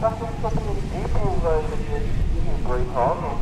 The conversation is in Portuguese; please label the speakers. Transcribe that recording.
Speaker 1: Tempo, vai ser Grey Hall,